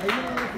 Amen.